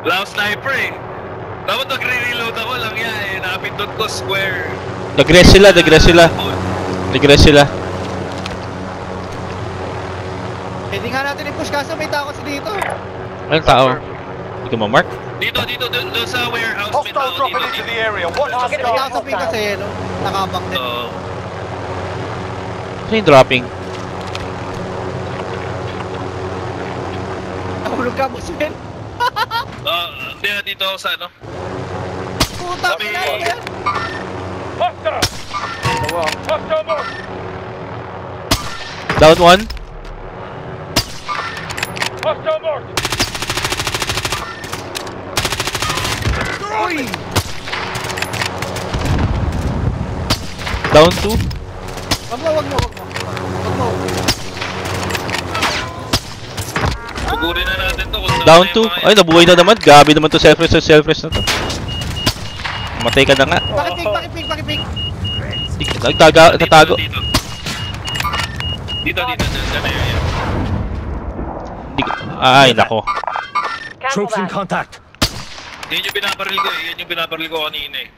Akong sniper eh. Dapat nagre-reload ako lang yan eh. Nakapindot ko square. Nag-rest sila, nag-rest sila. Nag-rest sila. Pwede nga natin i-push kaso may tao kasi dito. Anong tao? Hindi ka ma-mark? Dito, dito, doon doon sa warehouse. May tao Hostile dito. dropping into the area. Watch the May tao sa ping kasi, no? Nakabang din. Oo. Ano yung dropping? Nahulog ka, boss Ben. Ah, Hindi, dito ako sa ano. Puta, Sabi- mo yan. Hostile. Hostile mark. Down one. Hostile mark. Uy! Down two. Wag mo, wag mo, wag mo. Wag mo. Sugurin na Down na yung two. mga- Ay, nabuhay na naman. Gabi naman to self-rest sa self-rest na to. Matay ka na nga. Pakiping, pakiping, pakiping. Di- Nagtaga, Dito, natago. Dito, dito, dito, dito, dito, ay, nako. Troops in contact. Yan yung binabaril ko eh. Yan yung binabaril ko kanina eh.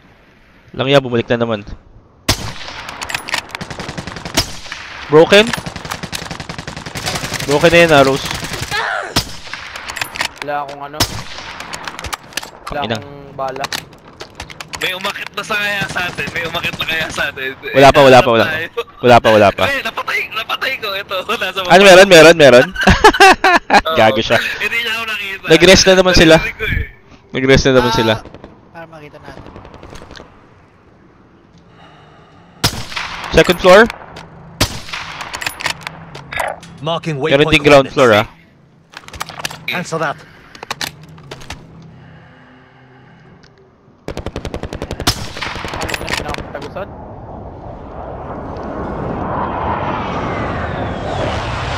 Lang yan, bumalik na naman. Broken? Broken na yan, arrows. Wala akong ano. Wala akong bala. May umakit na sa kaya sa atin. May umakit na kaya sa atin. Wala pa, wala pa, wala pa. Wala pa, wala pa. Eh, napatay, napatay ko. Ito, nasa Ano meron, meron, meron? Gago siya. Hindi niya ako nakita. Nag-rest na naman sila. Nag-rest na naman sila. Ah, Para makita natin. Second floor? Marking Meron ding ground floor ah. Answer that. Ano na pinakapagtagusan?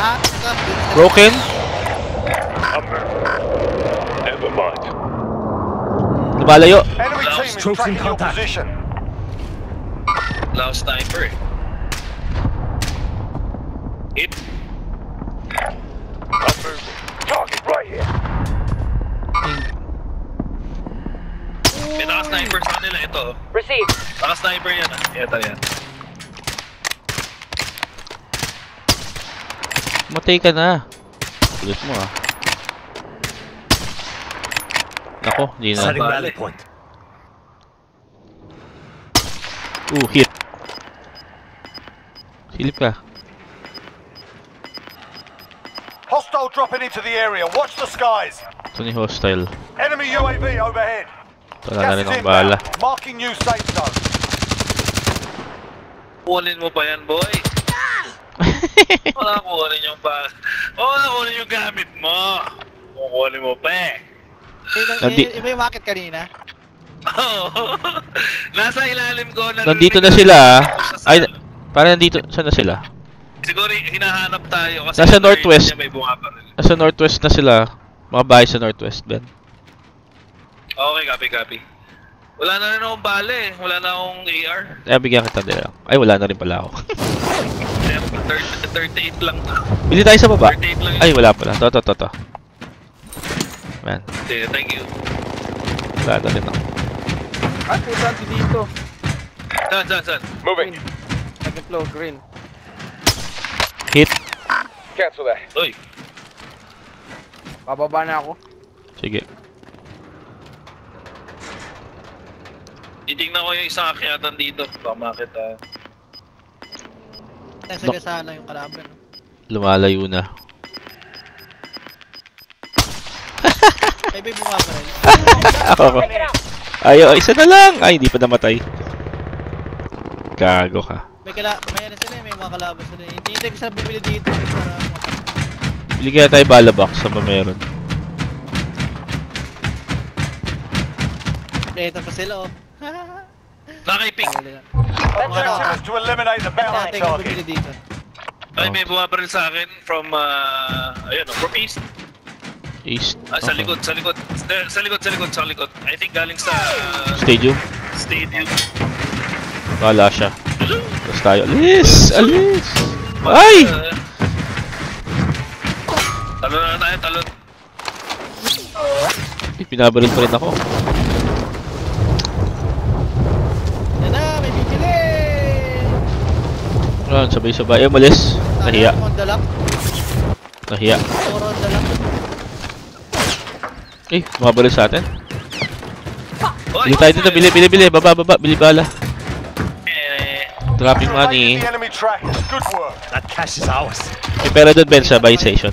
Ah, ito. Broken? Never mind. Lumalayo. Enemy team is troops tracking your position. Akong sniper moving. Target right here. May naka-sniper sa kanila. Ito. Receive. Naka-sniper yan ah. Ito yan. Matay ka na. Gulat mo ah. Nako, di na. Ooh, hit. Silip ka. Hostile dropping into the area. Watch the skies. Ito ni hostile. Enemy UAV overhead. Wala na rin ang bala. Marking new safe zone. Kunin mo pa yan, boy. Wala kunin yung ba... Wala kunin yung gamit mo. Kukunin mo pa eh. Iba, Nandi- iba yung market kanina. Oo. Nasa ilalim ko. Nandito na sila ah. Ay, parang nandito. Saan na sila? Siguro hinahanap tayo kasi Nasa northwest. May bunga pa rin. Nasa northwest na sila. Mga bahay sa northwest, Ben. Okay, copy, copy. Wala na rin akong bale eh. Wala na akong AR. Eh, bigyan kita nila. Ay, wala na rin pala ako. Kaya 30, 38 lang to. Bili tayo sa baba. 38 lang yun. Ay, wala pala. To, to, to, to. Man, Sige, thank you. wala na rin ako. Ah, puta, si dito. Saan, saan, saan? Moving. Nag-flow, green. Hit. Cancel that. Uy, Bababa na ako. Sige. Titignan ko yung isang akyatan dito. Baka makita. Nasagasala yung kalaban. no? Lumalayo na. Ay, may bunga pa rin. ako ko. Ayo, isa na lang. Ay, hindi pa namatay. Gago ka. May kala, may ano sila, may mga kalaban sila. Hindi hindi ko sila bumili dito. Para Bili kaya tayo bala box sa meron. Ito pa sila, oh. Nakiping. Objective is to eliminate the bounty target. Ay, may bumabaril sa akin from, uh, ayun, oh, from east. East. Ah, sa Okay. likod, sa likod. Sa likod, sa likod, sa likod. I think galing sa Stadium. stadium. Wala siya. Tapos tayo. Alis! Alis! Ay! Uh, talon na tayo, talon. Binabaril pa rin ako. Yan na, may bibili! Ayan, sabay-sabay. Eh, umalis. Nahiya. Nahiya. Eh, bumabaril sa atin. Bili tayo dito. Bili, bili, bili. Baba, baba. Bili bala. Eh, Dropping money. May pera doon, Ben, sa buy station.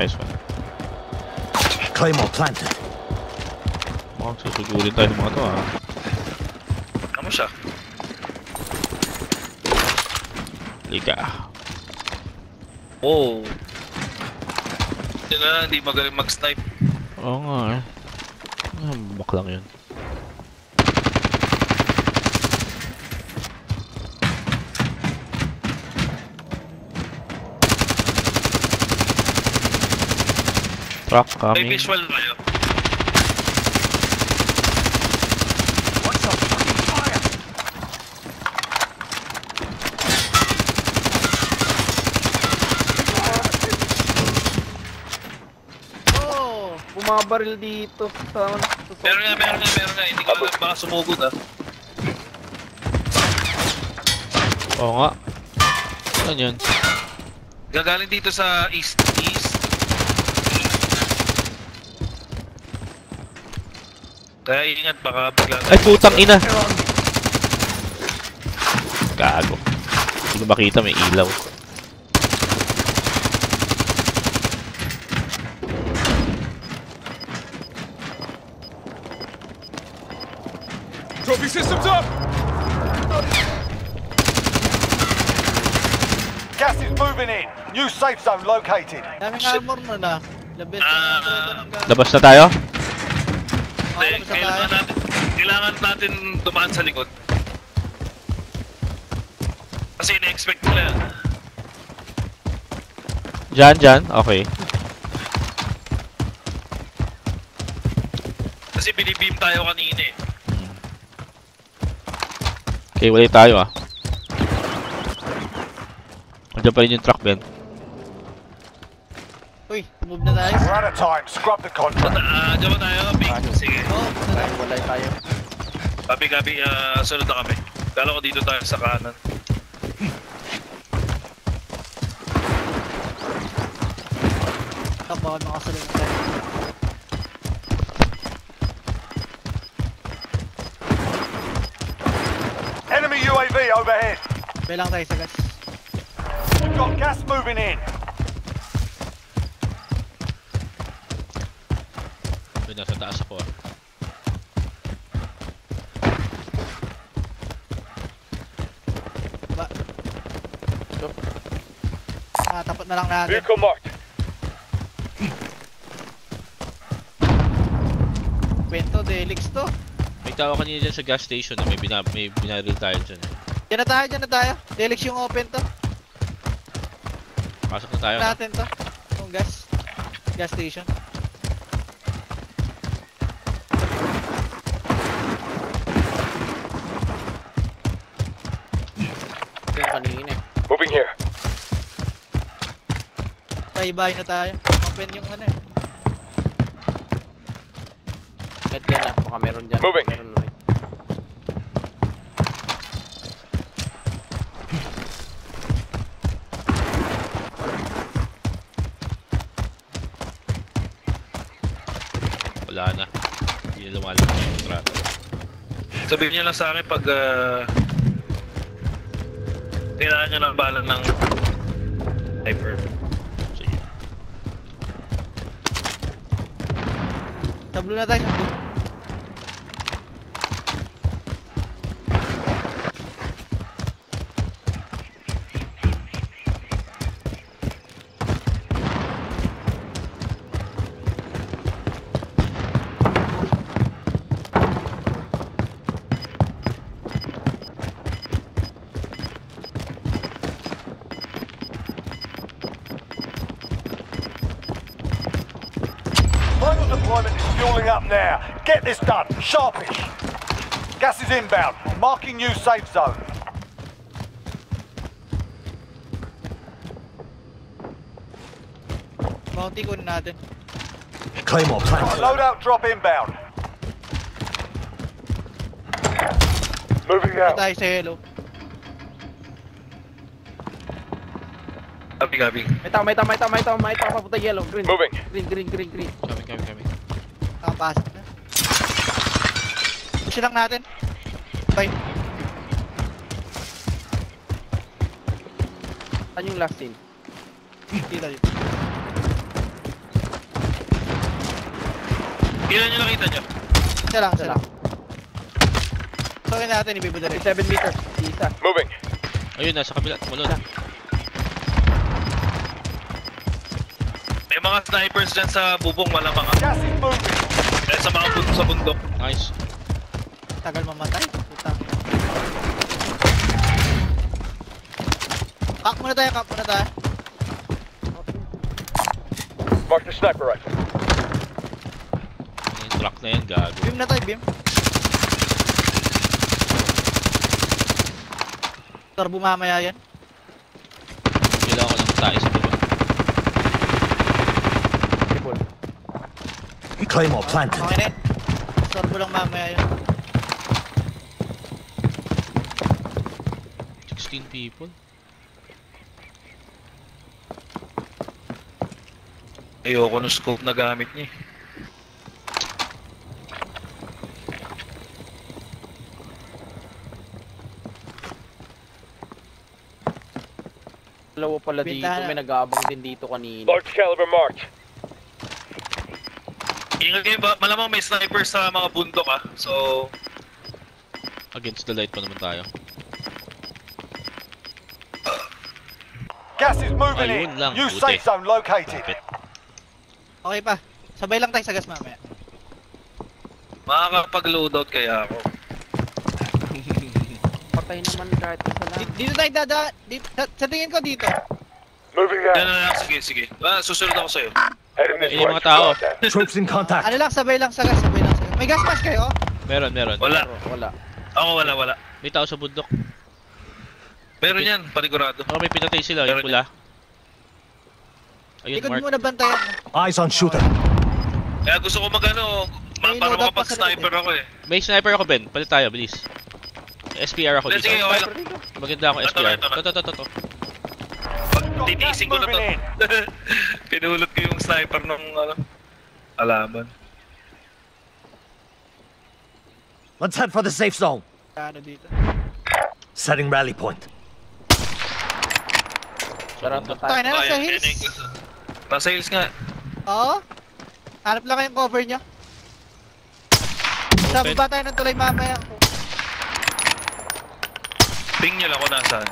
Nice one. Claymore planted. Mukhang susugurin tayo ng mga to, ah. ano siya? Liga. Oh. Hindi na lang, hindi magaling mag-snipe. Oo nga, eh. Ah, bak lang yun. Truck May coming. visual na kayo. Oh! Bumabaril dito sa Meron nga, meron nga, meron nga. Hindi ko alam, baka sumugod ah. Oo nga. Ano yun? Gagaling dito sa east, east. Kaya ingat, baka bigla. Ay, putang ina! Gago. Hindi ko makita, may ilaw. Trophy systems up! Gas is moving in. New safe zone located. Daming Shit. armor na na. Labas Ah. na. Labas na tayo? Hindi, kailangan natin, kailangan natin dumaan sa likod. Kasi ina-expect nila. yan. Diyan, diyan. Okay. Kasi binibeam tayo kanina eh. Okay, wala tayo ah. Andiyan pa rin yung truck, Ben. Move na tayo. We're out of time. Scrub the contract. Ah, uh, ba tayo? Big. Sige. Oh, na tayo. Walay tayo. Copy, copy. ah, sunod na kami. Kala ko dito tayo sa kanan. Tak, baka makasalin tayo. Enemy UAV overhead. Bay lang tayo sa gas. We've got gas moving in. Nasa taas ako ah. Ba? Ah, tapat na lang natin. Vehicle marked. Kwento, Delix to. May tao kanina dyan sa gas station na may, bina may binaril tayo dyan. eh. Diyan na tayo, diyan na tayo. Delix yung open to. Pasok na tayo. Natin to. Yung gas. Gas station. Bye-bye na tayo. Open yung ano eh. Net yan ah. Baka meron dyan. Moving. Meron rin. Wala na. Hindi na lumalabas yung trato. Sabihin niyo lang sa akin pag... Uh, kailangan niyo ng bala ng... Hyper. Tablo na deployment is fueling up now. Get this done. Sharpish. Gas is inbound. Marking new safe zone. Bounty kunin natin. Claymore planted. Loadout drop inbound. Moving out. tayo sa yellow. Copy, copy. May tao, may tao, may tao, may tao, may tao, papunta yellow, green. Moving. Green, green, green, green. Kami, kami, kami. Nakapasok na. Push lang natin. Bye. Saan yung last scene? Dito dito. Ilan nyo nakita nyo? Isa lang, isa Isa lang. Sorry natin, ibibigay rin. 7 meters. Isa. Moving. Ayun, nasa kabila. Tumalon. May mga snipers dyan sa bubong malamang ah. Gas is moving. Dahil sa mga bundok sa bundok. Nice. Tagal mamatay. Puta. Kak muna tayo, kak muna tayo. Mark the sniper rifle. Yung truck na yan, gago. Beam na tayo, beam. Turbo mamaya yan. Kailangan ko lang tayo sa baba. Claymore planted. Okay yan. Turbo lang mamaya yan. 16 people. Ayoko ng scope na gamit niya eh. Dalawa pala dito, may nag-aabang din dito kanina. Large caliber marked. Ingat kayo ba? Malamang may sniper sa mga bundok ah. So, Against the light pa naman tayo. Gas is moving Ayun in. lang, New buti. safe zone located. Bakit? Okay pa. Sabay lang tayo sa gas mamaya. makakapag-loadout kaya ako. Patay naman kahit isa lang. Di- Dito tayo dadaan. Dito, sa, sa tingin ko dito. Moving Yan na lang, sige, sige. Ah, susunod ako sa'yo. Heading Eh, yung mga tao. Troops in contact. Ano lang, sabay lang sa gas, sabay lang sa gas. May gas mask kayo? Meron, meron. Wala. Wala. Ako wala, wala. May tao sa bundok. Meron yan, panigurado. Baka may pinatay sila, yung pula. Ayun, Mark. muna bantayan. Eyes on shooter. Kaya gusto ko mag-ano, para makapag-sniper likod ako eh. May sniper ako, Ben. Palit tayo, bilis. SPR ako dito. sige, okay lang. Maganda na, SPR. ito na. Ito, ito, ito, ito. Titiisin ko na to. Pinulot sniper ng ano, alaman. Let's head for the safe zone. Ano dito? Setting rally point. Sarap na tayo. Tayo na lang sa Ayan, hills. Nasa hills nga. Oo. Hanap lang kayong cover nyo. Sa baba tayo ng tulay mamaya. Ping nyo lang kung nasaan.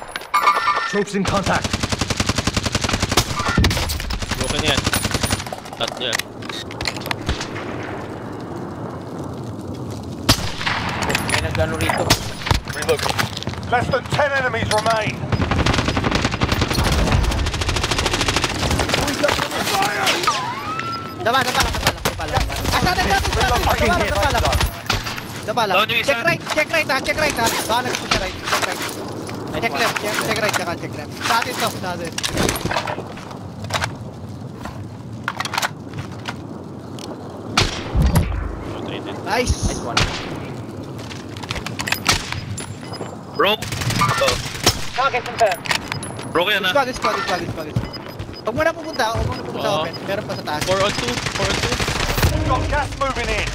Troops in contact. Broken yan. Tatlo yan. May nag-ano rito. Less than 10 enemies remain. Daba, daba daba daba daba daba daba lang. Daba lang. Check right, check right ha, check right ha. Ko sa right, check right. Check left, check, check right, check left. Sa atin to, sa atin. Patay din. Nice. Nice one. Broke. Oh. Target confirmed. Broke yan ah. Squad, squad, squad, squad. Huwag mo na pupunta, huwag mo na pupunta open. Meron pa sa taas. 4 on 2. 4 on 2. Got gas moving in.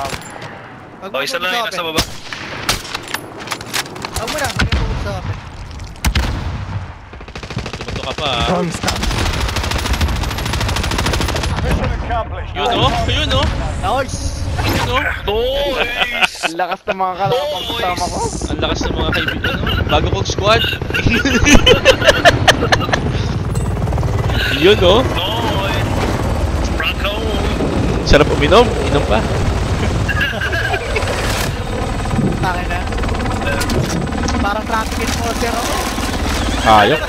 Oh, na isa lang sa yung nasa baba. Huwag mo na, huwag mo na pupunta sa open. Tumato ka pa ah. Guns Yun oh. Yun oh. Nice. Yun oh. Nice! Ang lakas ng mga kalapang kasama ko. Ang lakas ng mga kaibigan. Ano? Bago kong squad. Yun oh. Nice! Rock on! Sarap uminom. Inom pa. Takin na. Parang traffic enforcer ako. Hayop.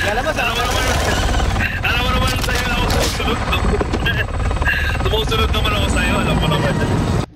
Galabas Alam ah. mo naman, alam mo naman sa'yo na ako sumusunod. no? Sumusunod naman ako sa'yo, alam mo naman.